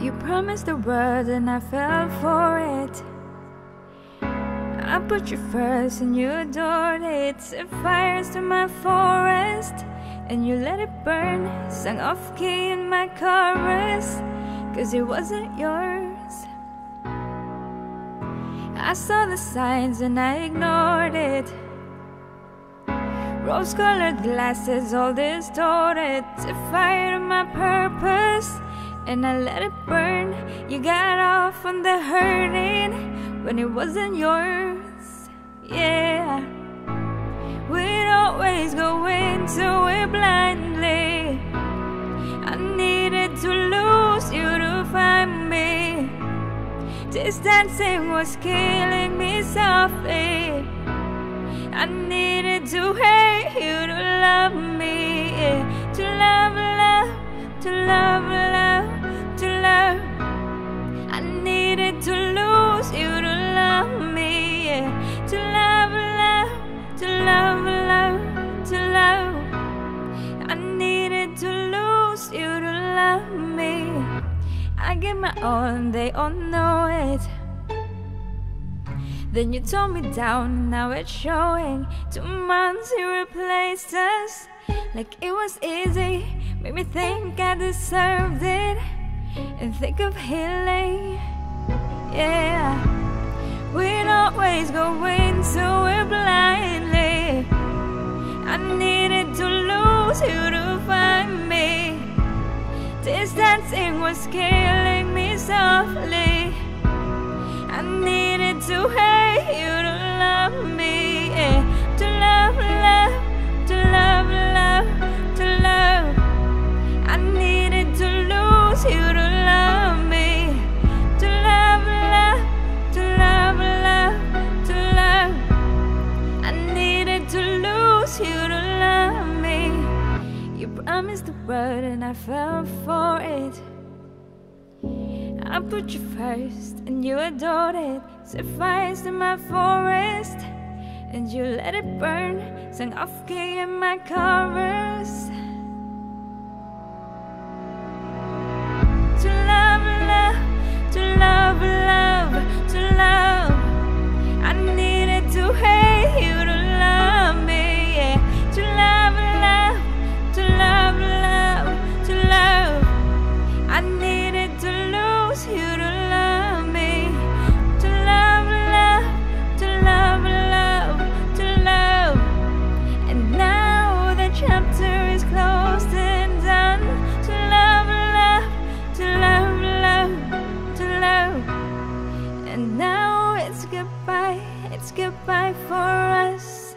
You promised the world and I fell for it. I put you first and you adored it. Set fires to my forest and you let it burn. Sung off key in my chorus, cause it wasn't yours. I saw the signs and I ignored it. Rose colored glasses, all distorted. Set fire to my purpose and I let it burn. You got off on the hurting when it wasn't yours. Yeah, we'd always go into it blindly. I needed to lose you to find me. Distancing was killing me softly. I needed to hate you to love me, yeah. to love, my all, they all know it. Then you tore me down, now it's showing. Two months you replaced us like it was easy. Made me think I deserved it and think of healing. Yeah, we'd always go into it blindly. I needed to lose you to. Distancing was killing me softly. I needed to promised the world and I fell for it. I put you first and you adored it. Set fires my forest and you let it burn. Sang off key in my chorus. It's goodbye, it's goodbye for us.